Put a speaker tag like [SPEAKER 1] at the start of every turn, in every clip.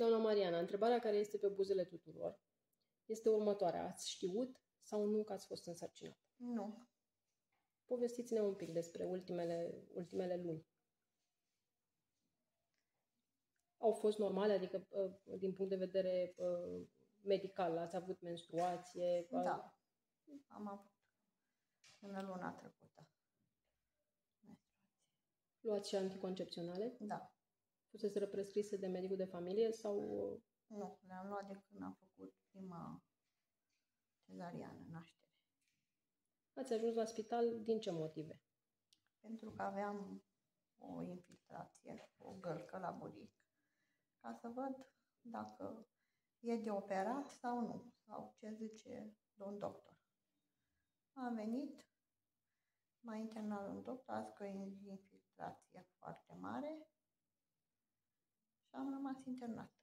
[SPEAKER 1] Doamna Mariana, întrebarea care este pe buzele tuturor este următoarea. Ați știut sau nu că ați fost însărcinată?
[SPEAKER 2] Nu.
[SPEAKER 1] Povestiți-ne un pic despre ultimele, ultimele luni. Au fost normale, adică uh, din punct de vedere uh, medical, ați avut menstruație?
[SPEAKER 2] Da, am avut în luna trecută.
[SPEAKER 1] Luați și anticoncepționale?
[SPEAKER 2] Da.
[SPEAKER 1] Fusese prescrise de medicul de familie sau...
[SPEAKER 2] Nu, le-am luat de când am făcut prima cezariană, naștere.
[SPEAKER 1] Ați ajuns la spital din ce motive?
[SPEAKER 2] Pentru că aveam o infiltrație, o gălcă la buric, ca să văd dacă e de operat sau nu, sau ce zice domn doctor. Am venit, m-a internat un doctor, a zis că e infiltrație foarte mare și am rămas internată.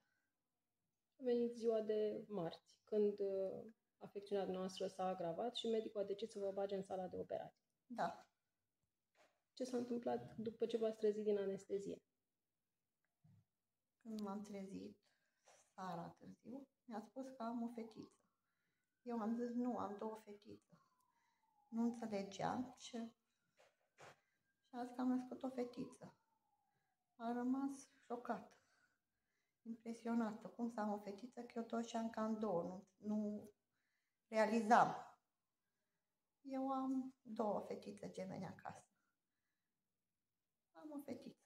[SPEAKER 1] A venit ziua de marți, când uh, afecțiunea noastră s-a agravat și medicul a decis să vă bage în sala de operație.
[SPEAKER 2] Da.
[SPEAKER 1] Ce s-a întâmplat după ce v-ați trezit din anestezie?
[SPEAKER 2] Când m-am trezit, seara târziu, mi-a spus că am o fetiță. Eu am zis, nu, am două fetițe. Nu înțelegeam ce... Și a zis că am născut o fetiță. A rămas șocată, impresionată. Cum să am o fetiță, că eu tot și am cam două, nu, nu realizam. Eu am două fetițe gemene acasă. Am o fetiță.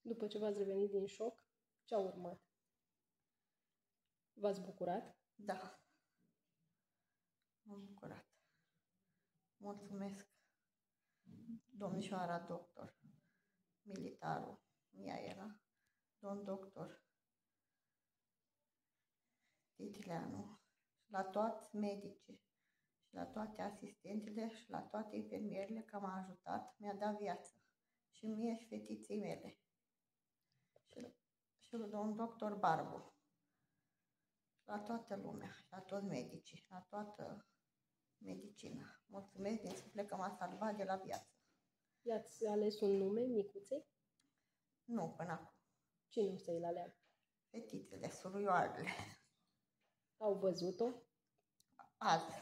[SPEAKER 1] După ce v-ați revenit din șoc, ce a urmat? V-ați bucurat?
[SPEAKER 2] Da. M-am bucurat. Mulțumesc domnișoara doctor, militarul, ea era, domn doctor Titileanu, și la toți medicii, și la toate asistentele, și la toate infermierile că m-a ajutat, mi-a dat viață. Și mie și fetiței mele. Și, și domn doctor Barbu. La toată lumea, la toți medicii, la toată medicina. Mulțumesc din suflet că m-a salvat de la viață.
[SPEAKER 1] I-ați ales un nume micuței?
[SPEAKER 2] Nu, până acum.
[SPEAKER 1] Cine o să-i aleagă?
[SPEAKER 2] Fetițele, surioarele.
[SPEAKER 1] Au văzut-o?
[SPEAKER 2] Azi.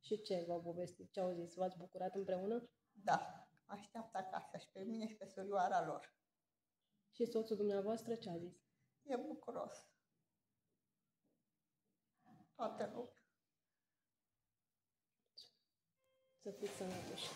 [SPEAKER 1] Și ce v-au povestit? Ce au zis? V-ați bucurat împreună?
[SPEAKER 2] Da. Așteaptă acasă și pe mine și pe surioara lor.
[SPEAKER 1] Și soțul dumneavoastră ce a zis?
[SPEAKER 2] E bucuros. Toată lumea.
[SPEAKER 1] Să fiți sănătoși.